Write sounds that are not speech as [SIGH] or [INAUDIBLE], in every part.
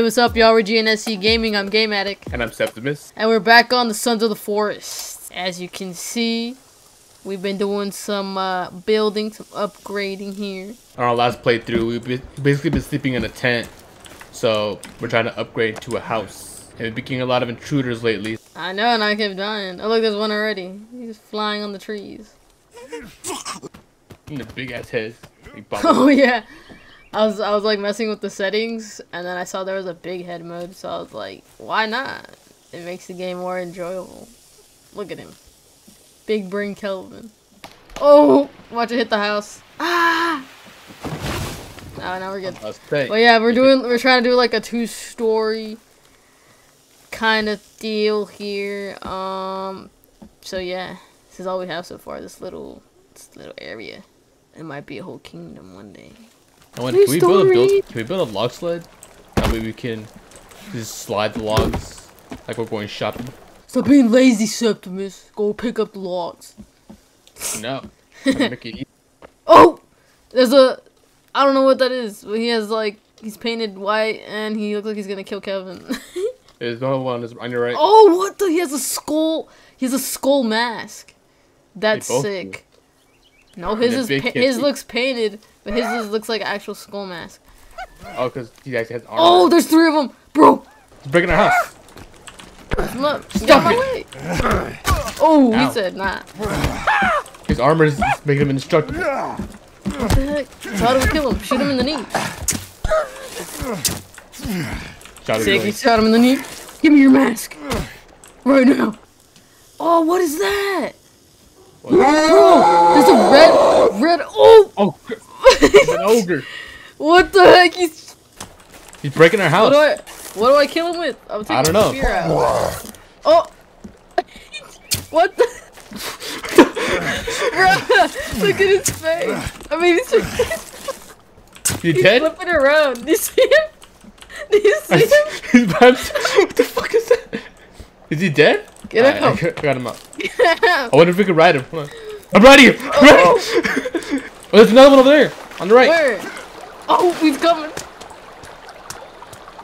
Hey, what's up, y'all? We're GNSE Gaming. I'm GameAttic. And I'm Septimus. And we're back on the Sons of the Forest. As you can see, we've been doing some uh, building, some upgrading here. On our last playthrough, we've basically been sleeping in a tent. So, we're trying to upgrade to a house. And we've been getting a lot of intruders lately. I know, and I kept dying. Oh, look, there's one already. He's flying on the trees. And the big ass head. [LAUGHS] Oh, yeah. I was I was like messing with the settings, and then I saw there was a big head mode, so I was like, why not? It makes the game more enjoyable. Look at him, big brain Kelvin. Oh, watch it hit the house. Ah. Oh, now we're good. Well, yeah, we're doing we're trying to do like a two-story kind of deal here. Um, so yeah, this is all we have so far. This little this little area. It might be a whole kingdom one day. I can we build a build, Can we build a log sled? That way we can just slide the logs like we're going shopping. Stop being lazy, Septimus. Go pick up the logs. No. [LAUGHS] oh, there's a. I don't know what that is. But he has like he's painted white and he looks like he's gonna kill Kevin. [LAUGHS] there's no one on your right. Oh, what the? He has a skull. He has a skull mask. That's sick. No, his is his looks painted, but his is, looks like actual skull mask. Oh, because he actually has armor. Oh, there's three of them, bro. He's breaking our house. Look, Stop my way. Oh, Ow. he said not. His armor is making him indestructible. What the heck? So how do we kill him? Shoot him in the knee. Shot Sick, you shot him in the knee. Give me your mask. Right now. Oh, what is that? What? Bro, there's a red, red. Oh, oh, ogre. What the heck? He's he's breaking our house. What do I, what do I kill him with? I'm I don't know. Oh, [LAUGHS] what the? [LAUGHS] look at his face. I mean, he's. [LAUGHS] He dead? flipping around. Do you see him? Do you see him? He's about What the fuck is that? Is he dead? Get right, up. I got him up. I wonder if we could ride him. I'm riding him. Oh. oh, there's another one over there. On the right. Where? Oh, he's coming.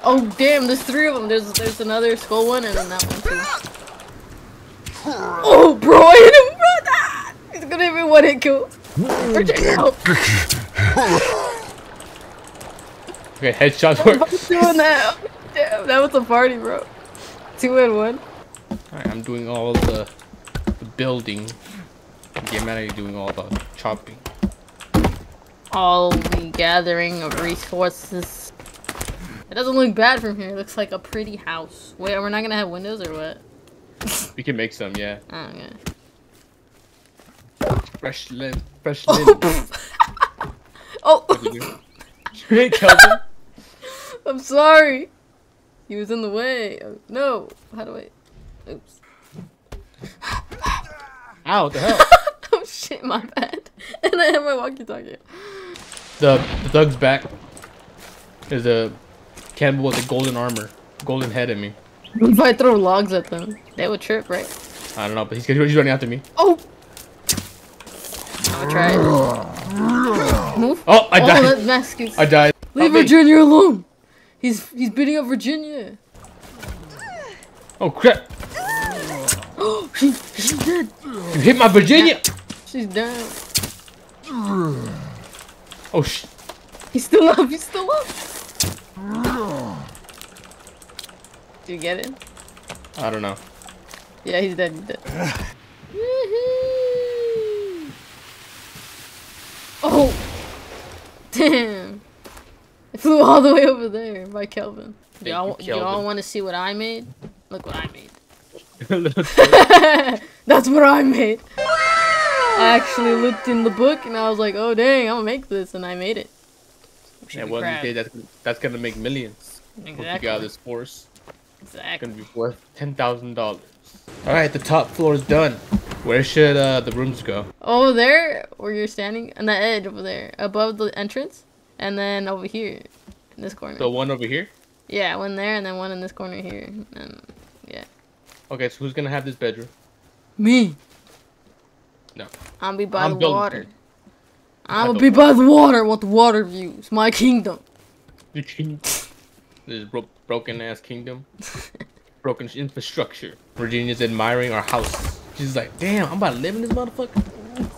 Oh, damn. There's three of them. There's there's another skull one and then that one too. [LAUGHS] Oh, bro. I hit him. Bro. Ah, he's gonna hit me one hit kill. [LAUGHS] okay, headshots work. doing that. Damn, that was a party, bro. Two and one. Alright, I'm doing all the, the building. Game doing all the chopping. All the gathering of resources. It doesn't look bad from here. It looks like a pretty house. Wait, we're not gonna have windows or what? we can make some, yeah. [LAUGHS] Oh, okay. Fresh lid. Fresh lid. oh! hey, [LAUGHS] oh. [LAUGHS] Kelvin. I'm sorry. He was in the way. Oh, no. How do I... Oops. Ow, the hell? oh shit, my bad. And I have my walkie-talkie. The, the thug's back. There's a cannibal with a golden armor. Golden head at me. If I throw logs at them, they would trip, right? I don't know, but he's, he's running after me. Oh! Gonna try it. Move. Oh, I oh, died. Oh, I died. Leave Virginia alone. He's he's beating up Virginia. Oh crap! Oh, [GASPS] she, she's dead. You hit my Virginia. She's down. Oh sh. He's still up. He's still up. Do you get it? I don't know. Yeah, he's dead. He's dead. oh! Damn! It flew all the way over there by Kelvin. Do y'all want to see what I made? Look what I made. [LAUGHS] [LAUGHS] That's what I made. I actually looked in the book and I was like, oh dang, I'm gonna make this, and I made it. And one day that's, that's gonna make millions. Exactly. Once you get this force. Exactly. It's gonna be worth ten thousand dollars. All right, the top floor is done. Where should uh, the rooms go? Over there, where you're standing, on the edge over there, above the entrance, and then over here, in this corner. So one over here. Yeah, one there, and then one in this corner here, and yeah. Okay, so who's gonna have this bedroom? Me. No. I'll be by I'm the water. I'm gonna be by the water. Want the water views? My kingdom. Your kingdom. There's rope. broken ass kingdom, [LAUGHS] broken infrastructure. Virginia's admiring our house. She's like, damn, I'm about to live in this motherfucker.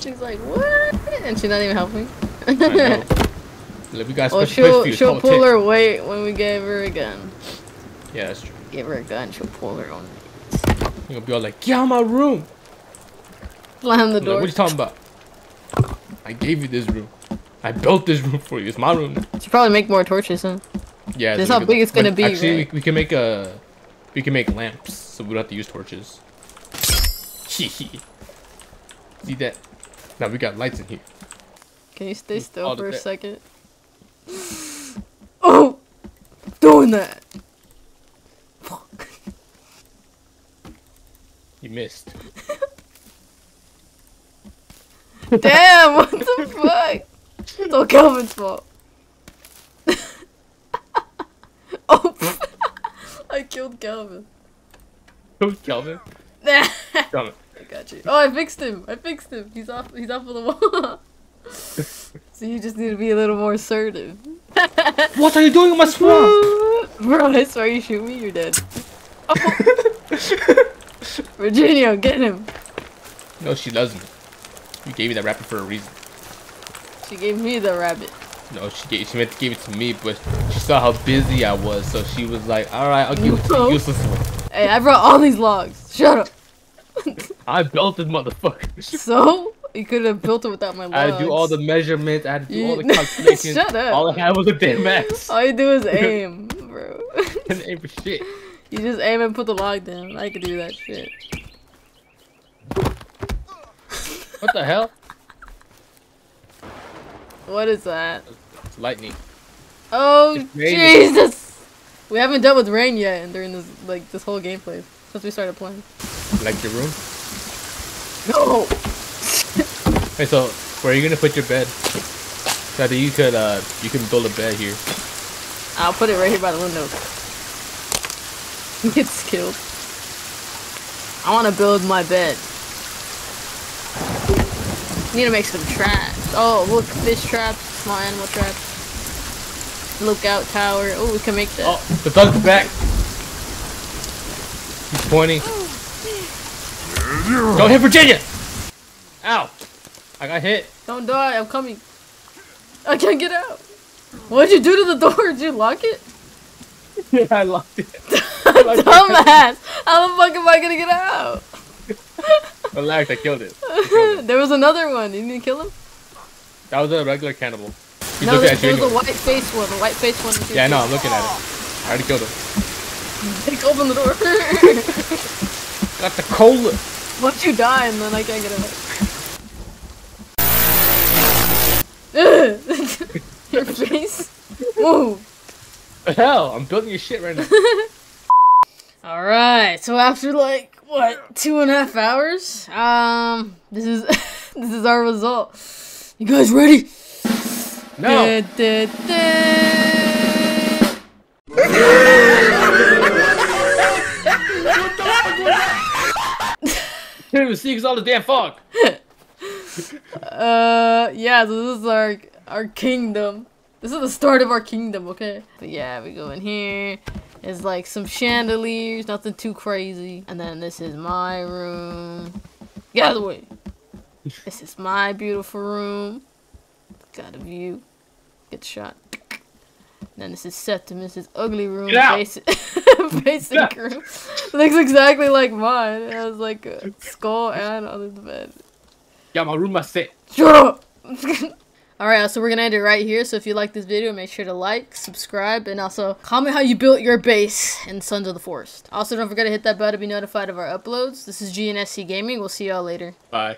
She's like, what? And she's not even helping. Like, we got special she'll she'll pull her weight when we give her a gun. Yeah, that's true. Give her a gun, she'll pull her own. You're gonna be all like, get out of my room. Slam the like, door. what are you talking about? I gave you this room. I built this room for you. It's my room. You Should probably make more torches, huh? Yeah. That's so how could- big it's gonna be, Actually, right? we, we can make a, we can make lamps, so we don't have to use torches. See that? Now we got lights in here. Can you stay mm, still all for a bit. second? [GASPS] Oh! Doing that! Fuck. You missed. Damn, what the fuck? It's all Calvin's fault. [LAUGHS] oh, [LAUGHS] I killed Calvin. Who's Kelvin? [LAUGHS] I Kelvin. got you. Oh, I fixed him. I fixed him. He's off. He's off of the wall. so you just need to be a little more assertive. What are you doing in my swamp? Bro, I swear you shoot me, you're dead. Oh. Virginia, get him. no, she doesn't. You gave me that rabbit for a reason. She gave me the rabbit. No, she gave, she meant to give it to me, but she saw how busy I was, so she was like, "All right, I'll give it to you, useless one." Hey, I brought all these logs. Shut up. [LAUGHS] I built this motherfucker. So you could have built it without my logs. I had to do all the measurements. I had to do all the [LAUGHS] calculations. Shut up. All I had was a damn axe. All you do is [LAUGHS] aim, bro. and aim for shit. you just aim and put the log down. I could do that shit. What the hell? What is that? It's lightning. Oh. Jesus! We haven't dealt with rain yet, and during this like this whole gameplay since we started playing. Like your room. No. [LAUGHS] Hey, so where are you gonna put your bed? So I think you could uh you can build a bed here. I'll put it right here by the window. [LAUGHS] Gets killed. I want to build my bed. Need to make some traps. Oh, look, fish traps, small animal traps. Lookout tower. Oh, we can make that. Oh, the thug's back. He's pointing. Don't hit Virginia! Ow! I got hit. Don't die, I'm coming. I can't get out. What'd you do to the door? Did you lock it? [LAUGHS] Yeah, [LAUGHS] I locked it. Dumbass! How the fuck am I gonna get out? [LAUGHS] Relax, I killed it. [LAUGHS] there was another one. You didn't kill him? That was a regular cannibal. No, looking there, at there was a white face one. A white face one. Yeah, I know, I'm looking at it. I already killed him. [LAUGHS] Like, open the door. [LAUGHS] Got the cola. Once you die, and then I can't get out. Ugh. Your face. Move. Hell? I'm building your shit right now. All right. So after like what two and a half hours, um, this is [LAUGHS] this is our result. You guys ready? No. Da, da, da. Can't even see because all the damn fog. [LAUGHS] Uh, yeah. So this is our our kingdom. This is the start of our kingdom, okay? But yeah, we go in here. There's like some chandeliers, nothing too crazy. And then this is my room. Get out of the way. This is my beautiful room. Got a view. Get shot. Then this is Septimus's ugly room. [LAUGHS] Basic, basic room. Looks exactly like mine. It has like a skull and the bed. Got my room, I said. Shut up! [LAUGHS] Alright, so we're gonna end it right here. So if you like this video, make sure to like, subscribe, and also comment how you built your base in Sons of the Forest. Also, don't forget to hit that bell to be notified of our uploads. This is GNSE Gaming. We'll see y'all later. Bye.